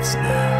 lights now.